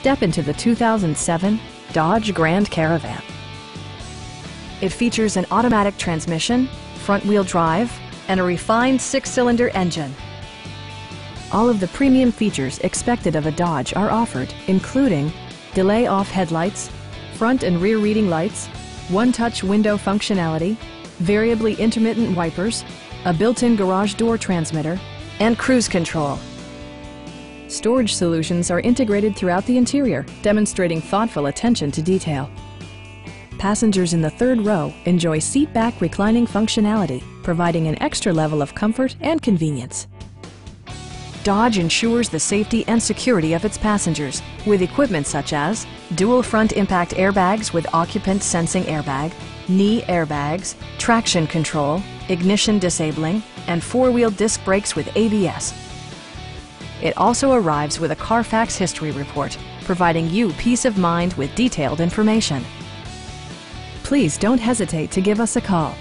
Step into the 2007 Dodge Grand Caravan. It features an automatic transmission, front-wheel drive, and a refined six-cylinder engine. All of the premium features expected of a Dodge are offered, including delay off headlights, front and rear reading lights, one-touch window functionality, variably intermittent wipers, a built-in garage door transmitter, and cruise control. Storage solutions are integrated throughout the interior, demonstrating thoughtful attention to detail. Passengers in the third row enjoy seat-back reclining functionality, providing an extra level of comfort and convenience. Dodge ensures the safety and security of its passengers with equipment such as dual front impact airbags with occupant sensing airbag, knee airbags, traction control, ignition disabling, and four-wheel disc brakes with ABS. It also arrives with a Carfax history report, providing you peace of mind with detailed information. Please don't hesitate to give us a call